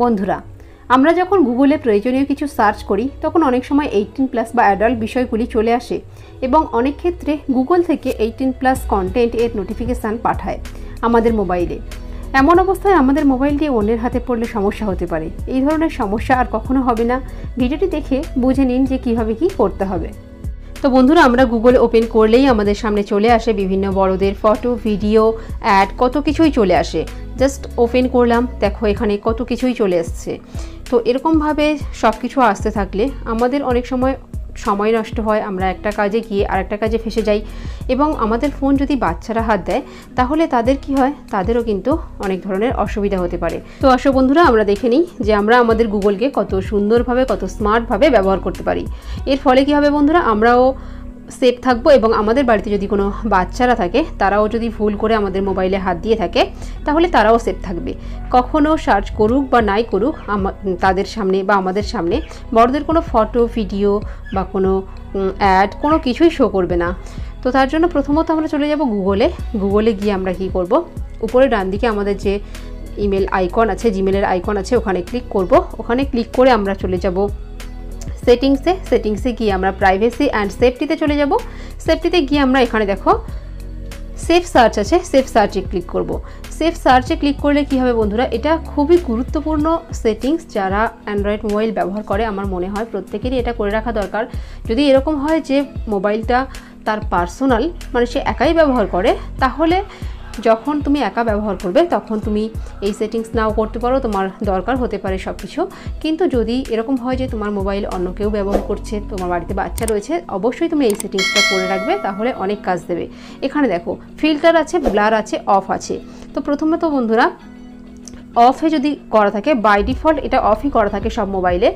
বন্ধুরা, আমরা যখন গুগলে প্রয়োজনীয় কিছু সার্চ করি, তখন অনেক সময় এইটিন প্লাস বা অ্যাডাল্ট বিষয়গুলি চলে আসে এবং অনেক ক্ষেত্রে গুগল থেকে এইটিন প্লাস কন্টেন্ট এর নোটিফিকেশান পাঠায় আমাদের মোবাইলে। এমন অবস্থায় আমাদের মোবাইল দিয়ে অন্যের হাতে পড়লে সমস্যা হতে পারে। এই ধরনের সমস্যা আর কখনো হবে না। ভিডিওটি দেখে বুঝে নিন যে কীভাবে কী করতে হবে। তো বন্ধুরা, আমরা গুগল ওপেন করলেই আমাদের সামনে চলে আসে বিভিন্ন বড়দের ফটো ভিডিও অ্যাড কত কিছুই চলে আসে। জাস্ট ওপেন করলাম, দেখো এখানে কত কিছুই চলে আসছে তো এরকমভাবে সব কিছু আসতে থাকলে আমাদের অনেক সময় সময় নষ্ট হয়, আমরা একটা কাজে গিয়ে আরেকটা কাজে ফেসে যাই এবং আমাদের ফোন যদি বাচ্চারা হাত দেয়, তাহলে তাদের কি হয়? তাদেরও কিন্তু অনেক ধরনের অসুবিধা হতে পারে। তো আসো বন্ধুরা, আমরা দেখে নিই যে আমরা আমাদের গুগলকে কত সুন্দরভাবে, কত স্মার্টভাবে ব্যবহার করতে পারি। এর ফলে কি হবে বন্ধুরা? আমরাও সেফ থাকব এবং আমাদের বাড়িতে যদি কোনো বাচ্চারা থাকে, তারাও যদি ভুল করে আমাদের মোবাইলে হাত দিয়ে থাকে, তাহলে তারাও সেফ থাকবে। কখনও সার্চ করুক বা নাই করুক তাদের সামনে বা আমাদের সামনে বড়দের কোনো ফটো ভিডিও বা কোনো অ্যাড কোনো কিছুই শো করবে না। তো তার জন্য প্রথমত আমরা চলে যাব গুগলে গুগলে গিয়ে আমরা কি করব? উপরে ডান দিকে আমাদের যে ইমেল আইকন আছে জিমেলের আইকন আছে, ওখানে ক্লিক করব। ওখানে ক্লিক করে আমরা চলে যাব সেটিংসে সেটিংসে গিয়ে আমরা প্রাইভেসি অ্যান্ড সেফটিতে চলে যাব। সেফটিতে গিয়ে আমরা এখানে দেখো সেফ সার্চ আছে সেফ সার্চে ক্লিক করব। সেফ সার্চে ক্লিক করলে কি হবে বন্ধুরা? এটা খুবই গুরুত্বপূর্ণ সেটিংস যারা অ্যান্ড্রয়েড মোবাইল ব্যবহার করে, আমার মনে হয় প্রত্যেকেরই এটা করে রাখা দরকার। যদি এরকম হয় যে মোবাইলটা তার পার্সোনাল মানে সে একাই ব্যবহার করে, তাহলে যখন তুমি একা ব্যবহার করবে, তখন তুমি এই সেটিংস নাও করতে পারো, তোমার দরকার হতে পারে সব কিছু কিন্তু যদি এরকম হয় যে তোমার মোবাইল অন্য কেউ ব্যবহার করছে, তোমার বাড়িতে বাচ্চা রয়েছে, অবশ্যই তুমি এই সেটিংসটা করে রাখবে, তাহলে অনেক কাজ দেবে। এখানে দেখো ফিল্টার আছে ব্লার আছে অফ আছে। তো প্রথমে তো বন্ধুরা অফে যদি করা থাকে বাই ডিফল্ট এটা অফই করা থাকে সব মোবাইলে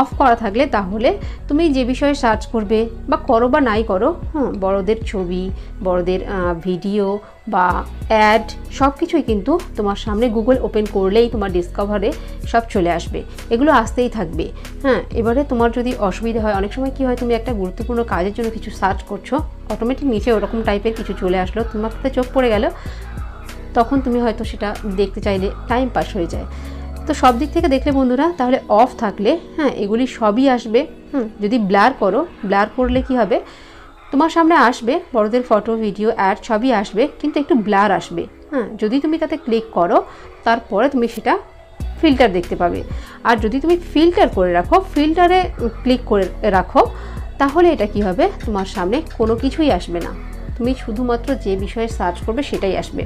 অফ করা থাকলে তাহলে তুমি যে বিষয়ে সার্চ করবে বা করো বা নাই করো হ্যাঁ বড়দের ছবি, বড়দের ভিডিও বা অ্যাড সব কিছুই কিন্তু তোমার সামনে গুগল ওপেন করলেই তোমার ডিসকভারে সব চলে আসবে। এগুলো আসতেই থাকবে। হ্যাঁ এবারে তোমার যদি অসুবিধা হয়, অনেক সময় কী হয়, তুমি একটা গুরুত্বপূর্ণ কাজের জন্য কিছু সার্চ করছ অটোমেটিক নিচে ওরকম টাইপের কিছু চলে আসলো তোমার চোখ পড়ে গেল, তখন তুমি হয়তো সেটা দেখতে চাইলে টাইম পাস হয়ে যায়। তো সব দিক থেকে দেখলে বন্ধুরা, তাহলে অফ থাকলে হ্যাঁ এগুলি সবই আসবে। হুম, যদি ব্লার করো ব্লার করলে কি হবে? তোমার সামনে আসবে, বড়দের ফটো ভিডিও অ্যাড সবই আসবে, কিন্তু একটু ব্লার আসবে। হ্যাঁ যদি তুমি তাতে ক্লিক করো, তারপরে তুমি সেটা ফিল্টার দেখতে পাবে। আর যদি তুমি ফিল্টার করে রাখো ফিল্টারে ক্লিক করে রাখো, তাহলে এটা কি হবে? তোমার সামনে কোনো কিছুই আসবে না। তুমি শুধুমাত্র যে বিষয়ে সার্চ করবে, সেটাই আসবে।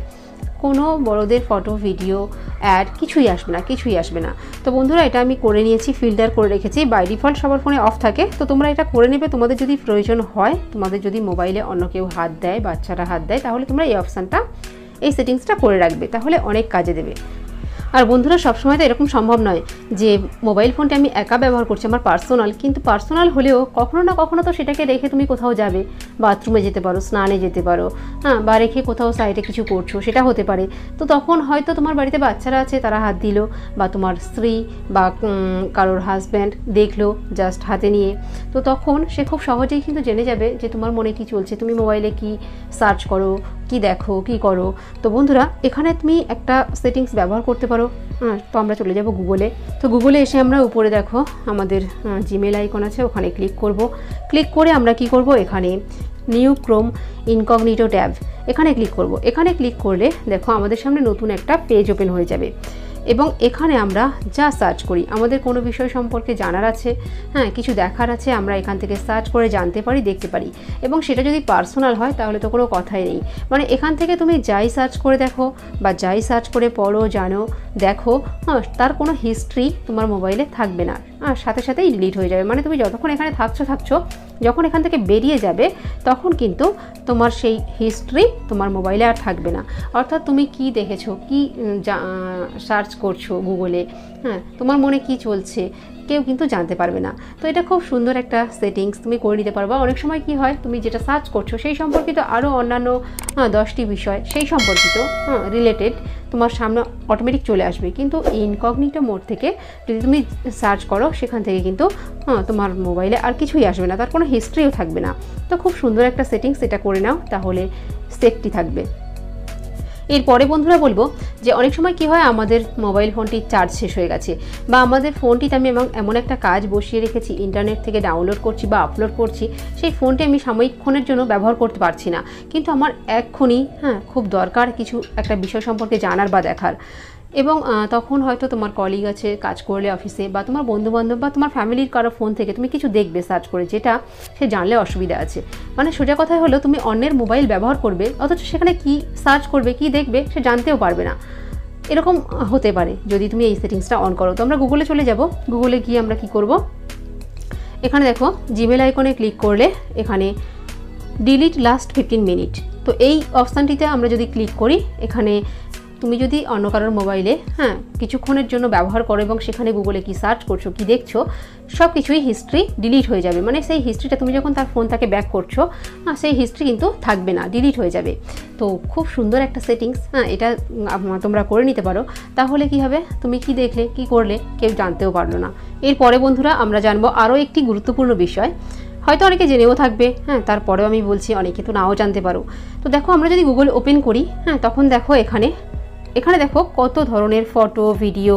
কোনো বড়দের ফটো ভিডিও অ্যাড কিছুই আসবে না, কিছুই আসবে না। তো বন্ধুরা, এটা আমি করে নিয়েছি ফিল্টার করে রেখেছি। বাই ডিফল্ট সবার ফোনে অফ থাকে। তো তোমরা এটা করে নেবে। তোমাদের যদি প্রয়োজন হয়, তোমাদের যদি মোবাইলে অন্য কেউ হাত দেয়, বাচ্চারা হাত দেয়, তাহলে তোমরা এই অপশানটা এই সেটিংসটা করে রাখবে। তাহলে অনেক কাজে দেবে। আর বন্ধুরা সবসময় তো এরকম সম্ভব নয় যে মোবাইল ফোনটা আমি একা ব্যবহার করছি, আমার পার্সোনাল কিন্তু পার্সোনাল হলেও কখনো না কখনো তো সেটাকে রেখে তুমি কোথাও যাবে। বাথরুমে যেতে পারো, স্নানে যেতে পারো হ্যাঁ বা রেখে কোথাও সাইডে কিছু করছ, সেটা হতে পারে। তো তখন হয়তো তোমার বাড়িতে বাচ্চারা আছে, তারা হাত দিল, বা তোমার স্ত্রী বা কারোর হাজব্যান্ড দেখল জাস্ট হাতে নিয়ে। তো তখন সে খুব সহজেই কিন্তু জেনে যাবে যে তোমার মনে কি চলছে, তুমি মোবাইলে কি সার্চ করো কি দেখো, কি করো? তো বন্ধুরা, এখানে তুমি একটা সেটিংস ব্যবহার করতে পারো। তো আমরা চলে যাব গুগলে তো গুগলে এসে আমরা উপরে দেখো, আমাদের জিমেল আইকন আছে, ওখানে ক্লিক করব। ক্লিক করে আমরা কি করব? এখানে নিউ ক্রোম ইনকগনিটো ট্যাব এখানে ক্লিক করব। এখানে ক্লিক করলে দেখো, আমাদের সামনে নতুন একটা পেজ ওপেন হয়ে যাবে। এবং এখানে আমরা যা সার্চ করি, আমাদের কোনো বিষয় সম্পর্কে জানার আছে হ্যাঁ কিছু দেখার আছে, আমরা এখান থেকে সার্চ করে জানতে পারি, দেখতে পারি। এবং সেটা যদি পার্সোনাল হয়, তাহলে তো কোনো কথাই নেই। মানে এখান থেকে তুমি যাই সার্চ করে দেখো বা যাই সার্চ করে পড়ো, জানো, দেখো হ্যাঁ তার কোনো হিস্ট্রি তোমার মোবাইলে থাকবে না। আর সাথে সাথেই ডিলিট হয়ে যাবে। মানে তুমি যতক্ষণ এখানে থাকছো থাকছো যখন এখান থেকে বেরিয়ে যাবে, তখন কিন্তু তোমার সেই হিস্ট্রি তোমার মোবাইলে আর থাকবে না। অর্থাৎ তুমি কি দেখেছ? কি সার্চ করছ গুগলে হ্যাঁ তোমার মনে কি চলছে? কেউ কিন্তু জানতে পারবে না। তো এটা খুব সুন্দর একটা সেটিংস তুমি করে নিতে পারবা অনেক সময় কি হয়, তুমি যেটা সার্চ করছ, সেই সম্পর্কিত আরও অন্যান্য দশটি বিষয়, সেই সম্পর্কিত হ্যাঁ রিলেটেড তোমার সামনে অটোমেটিক চলে আসবে। কিন্তু ইনকগনিটো মোড থেকে যদি তুমি সার্চ করো, সেখান থেকে কিন্তু হ্যাঁ তোমার মোবাইলে আর কিছুই আসবে না। তার কোনো হিস্ট্রিও থাকবে না। তো খুব সুন্দর একটা সেটিংস এটা করে নাও, তাহলে সেফটি থাকবে। এরপরে বন্ধুরা বলব যে অনেক সময় কি হয়, আমাদের মোবাইল ফোনটি চার্জ শেষ হয়ে গেছে বা আমাদের ফোনটিতে আমি এবং এমন একটা কাজ বসিয়ে রেখেছি ইন্টারনেট থেকে ডাউনলোড করছি বা আপলোড করছি, সেই ফোনটি আমি সাময়িকক্ষণের জন্য ব্যবহার করতে পারছি না। কিন্তু আমার এক্ষুনি হ্যাঁ খুব দরকার কিছু একটা বিষয় সম্পর্কে জানার বা দেখার। এবং তখন হয়তো তোমার কলিগ আছে কাজ করলে অফিসে বা তোমার বন্ধুবান্ধব বা তোমার ফ্যামিলির কারও ফোন থেকে তুমি কিছু দেখবে সার্চ করে যেটা সে জানলে অসুবিধা আছে। মানে সোজা কথাই হলো, তুমি অন্যের মোবাইল ব্যবহার করবে, অথচ সেখানে কি সার্চ করবে, কি দেখবে সে জানতেও পারবে না। এরকম হতে পারে, যদি তুমি এই সেটিংসটা অন করো। তো আমরা গুগলে চলে যাব। গুগলে গিয়ে আমরা কি করব? এখানে দেখো জিমেল আইকনে ক্লিক করলে এখানে ডিলিট লাস্ট ফিফটিন মিনিট তো এই অপশানটিতে আমরা যদি ক্লিক করি, এখানে তুমি যদি অন্য কারোর মোবাইলে হ্যাঁ কিছুক্ষণের জন্য ব্যবহার করো এবং সেখানে গুগলে কি সার্চ করছ, কি দেখছ সব কিছুই হিস্ট্রি ডিলিট হয়ে যাবে। মানে সেই হিস্ট্রিটা তুমি যখন তার ফোন তাকে ব্যাক করছ হ্যাঁ সেই হিস্ট্রি কিন্তু থাকবে না, ডিলিট হয়ে যাবে। তো খুব সুন্দর একটা সেটিংস হ্যাঁ এটা তোমরা করে নিতে পারো। তাহলে কি হবে? তুমি কি দেখলে, কি করলে, কেউ জানতেও পারল না। এরপরে বন্ধুরা, আমরা জানব আরও একটি গুরুত্বপূর্ণ বিষয়। হয়তো অনেকে জেনেও থাকবে হ্যাঁ তারপরেও আমি বলছি, অনেকে তো নাও জানতে পারো। তো দেখো, আমরা যদি গুগল ওপেন করি হ্যাঁ তখন দেখো এখানে এখানে দেখো কত ধরনের ফটো ভিডিও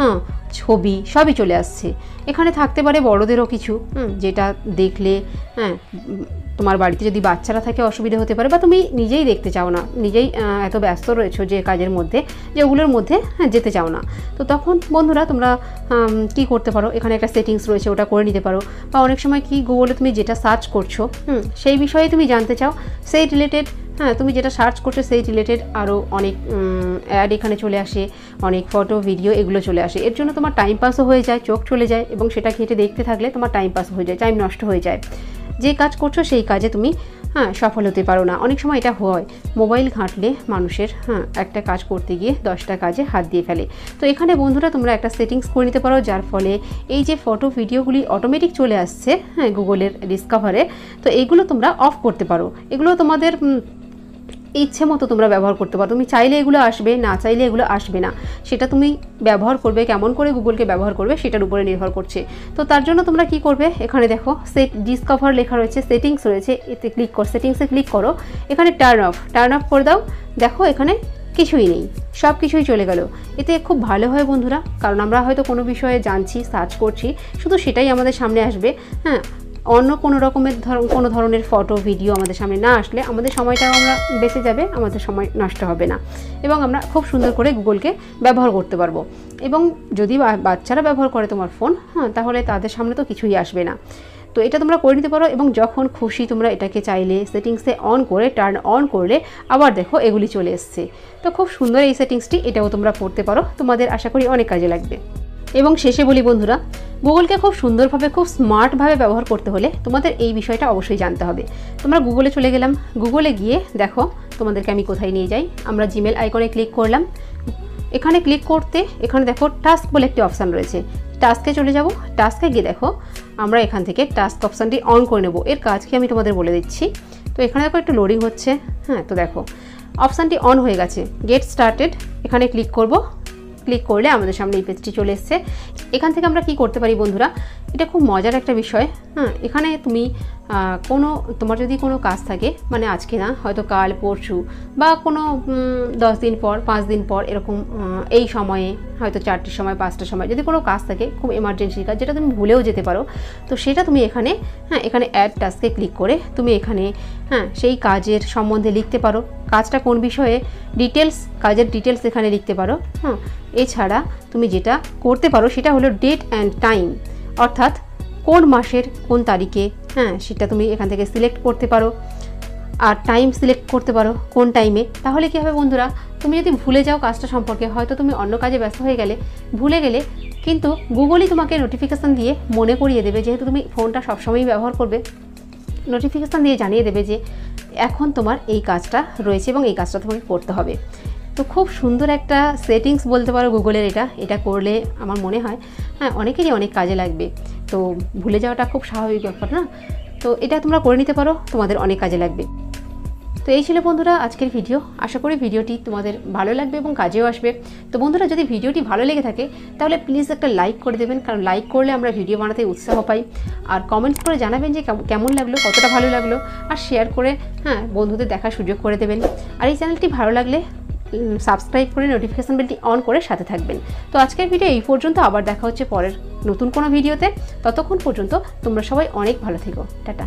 হ্যাঁ ছবি, সবই চলে আসছে। এখানে থাকতে পারে বড়দেরও কিছু যেটা দেখলে হ্যাঁ তোমার বাড়িতে যদি বাচ্চারা থাকে অসুবিধা হতে পারে বা তুমি নিজেই দেখতে চাও না, নিজেই এত ব্যস্ত রয়েছো যে কাজের মধ্যে, যে ওগুলোর মধ্যে হ্যাঁ যেতে চাও না। তো তখন বন্ধুরা তোমরা কি করতে পারো? এখানে একটা সেটিংস রয়েছে, ওটা করে নিতে পারো। বা অনেক সময় কি গুগলে তুমি যেটা সার্চ করছ সেই বিষয়ে তুমি জানতে চাও। সেই রিলেটেড হ্যাঁ তুমি যেটা সার্চ করছ সেই রিলেটেড আরও অনেক অ্যাড এখানে চলে আসে, অনেক ফটো ভিডিও এগুলো চলে আসে। এর জন্য তোমার টাইম পাসও হয়ে যায়, চোখ চলে যায় এবং সেটা ঘেঁটে দেখতে থাকলে তোমার টাইম পাস হয়ে যায় টাইম নষ্ট হয়ে যায়। যে কাজ করছ সেই কাজে তুমি হ্যাঁ সফল হতে পারো না। অনেক সময় এটা হয় মোবাইল ঘাঁটলে মানুষের হ্যাঁ একটা কাজ করতে গিয়ে দশটা কাজে হাত দিয়ে ফেলে। তো এখানে বন্ধুরা তোমরা একটা সেটিংস করে নিতে পারো, যার ফলে এই যে ফটো ভিডিওগুলি অটোমেটিক চলে আসছে হ্যাঁ গুগলের ডিসকভারে তো এইগুলো তোমরা অফ করতে পারো। এগুলো তোমাদের ইচ্ছে মতো তোমরা ব্যবহার করতে পারো। তুমি চাইলে এগুলো আসবে, না চাইলে এগুলো আসবে না। সেটা তুমি ব্যবহার করবে, কেমন করে গুগলকে ব্যবহার করবে সেটার উপরে নির্ভর করছে। তো তার জন্য তোমরা কি করবে? এখানে দেখো সেট ডিসকভার লেখা রয়েছে সেটিংস রয়েছে, এতে ক্লিক কর সেটিংসে ক্লিক করো। এখানে টার্ন অফ টার্ন অফ করে দাও। দেখো, এখানে কিছুই নেই সব কিছুই চলে গেল। এতে খুব ভালো হয় বন্ধুরা, কারণ আমরা হয়তো কোনো বিষয়ে জানছি সার্চ করছি, শুধু সেটাই আমাদের সামনে আসবে। হ্যাঁ অন্য কোনো রকমের ধর, কোনো ধরনের ফটো ভিডিও আমাদের সামনে না আসলে আমাদের সময়টাও আমরা বেঁচে যাবে, আমাদের সময় নষ্ট হবে না। এবং আমরা খুব সুন্দর করে গুগলকে ব্যবহার করতে পারব। এবং যদি বাচ্চারা ব্যবহার করে তোমার ফোন হ্যাঁ তাহলে তাদের সামনে তো কিছুই আসবে না। তো এটা তোমরা করে নিতে পারো এবং যখন খুশি তোমরা এটাকে চাইলে সেটিংসে অন করে টার্ন অন করলে আবার দেখো এগুলি চলে এসছে। তো খুব সুন্দর এই সেটিংসটি এটাও তোমরা করতে পারো। তোমাদের আশা করি অনেক কাজে লাগবে। এবং শেষে বলি বন্ধুরা, গুগলকে খুব সুন্দরভাবে, খুব স্মার্টভাবে ব্যবহার করতে হলে তোমাদের এই বিষয়টা অবশ্যই জানতে হবে। তোমরা গুগলে চলে গেলাম, গুগলে গিয়ে দেখো তোমাদেরকে আমি কোথায় নিয়ে যাই। আমরা জিমেল আইকনে ক্লিক করলাম। এখানে ক্লিক করতে, এখানে দেখো টাস্ক বলে একটি অপশান রয়েছে। টাস্কে চলে যাব। টাস্কে গিয়ে দেখো আমরা এখান থেকে টাস্ক অপশানটি অন করে নেব। এর কাজ কি আমি তোমাদের বলে দিচ্ছি। তো এখানে দেখো একটু লোডিং হচ্ছে। হ্যাঁ তো দেখো। অপশানটি অন হয়ে গেছে। গেট স্টার্টেড এখানে ক্লিক করব। ক্লিক করলে আমাদের সামনে এই পেজটি চলে এসছে। এখান থেকে আমরা কি করতে পারি বন্ধুরা? এটা খুব মজার একটা বিষয়। হ্যাঁ এখানে তুমি কোনো, তোমার যদি কোনো কাজ থাকে মানে আজকে না, হয়তো কাল, পরশু, বা কোনো দশ দিন পর, পাঁচ দিন পর, এরকম এই সময়ে, হয়তো চারটের সময়, পাঁচটার সময়, যদি কোনো কাজ থাকে, খুব এমার্জেন্সি কাজ, যেটা তুমি ভুলেও যেতে পারো, তো সেটা তুমি এখানে হ্যাঁ এখানে অ্যাড টাস্কে ক্লিক করে, তুমি এখানে হ্যাঁ সেই কাজের সম্বন্ধে লিখতে পারো। কাজটা কোন বিষয়ে? ডিটেলস কাজের ডিটেলস এখানে লিখতে পারো হ্যাঁ এছাড়া তুমি যেটা করতে পারো, সেটা হলো ডেট অ্যান্ড টাইম অর্থাৎ কোন মাসের কোন তারিখে হ্যাঁ সেটা তুমি এখান থেকে সিলেক্ট করতে পারো। আর টাইম সিলেক্ট করতে পারো কোন টাইমে তাহলে কী হবে বন্ধুরা, তুমি যদি ভুলে যাও কাজটা সম্পর্কে, হয়তো তুমি অন্য কাজে ব্যস্ত হয়ে গেলে, ভুলে গেলে কিন্তু গুগলই তোমাকে নোটিফিকেশান দিয়ে মনে করিয়ে দেবে, যেহেতু তুমি ফোনটা সবসময়ই ব্যবহার করবে। নোটিফিকেশান দিয়ে জানিয়ে দেবে যে এখন তোমার এই কাজটা রয়েছে এবং এই কাজটা তোমাকে করতে হবে। তো খুব সুন্দর একটা সেটিংস বলতে পারো গুগলের এটা। এটা করলে আমার মনে হয় হ্যাঁ অনেকেরই অনেক কাজে লাগবে। তো ভুলে যাওয়াটা খুব স্বাভাবিক ব্যাপার না? তো এটা তোমরা করে নিতে পারো, তোমাদের অনেক কাজে লাগবে। তো এই ছিল বন্ধুরা আজকের ভিডিও। আশা করি ভিডিওটি তোমাদের ভালো লাগবে এবং কাজেও আসবে। তো বন্ধুরা, যদি ভিডিওটি ভালো লেগে থাকে, তাহলে প্লিজ একটা লাইক করে দেবেন, কারণ লাইক করলে আমরা ভিডিও বানাতে উৎসাহ পাই। আর কমেন্টস করে জানাবেন যে কেমন লাগল, কতটা ভালো লাগল। আর শেয়ার করে হ্যাঁ বন্ধুদের দেখার সুযোগ করে দেবেন। আর এই চ্যানেলটি ভালো লাগলে সাবস্ক্রাইব করে নোটিফিকেশান বেলটি অন করে সাথে থাকবেন। তো আজকের ভিডিও এই পর্যন্ত, আবার দেখা হচ্ছে পরের নতুন কোনো ভিডিওতে ততক্ষণ পর্যন্ত তোমরা সবাই অনেক ভালো থেকো। টাটা।